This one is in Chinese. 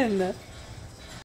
are you doing?